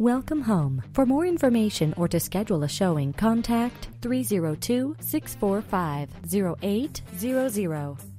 Welcome home. For more information or to schedule a showing, contact 302 645 0800.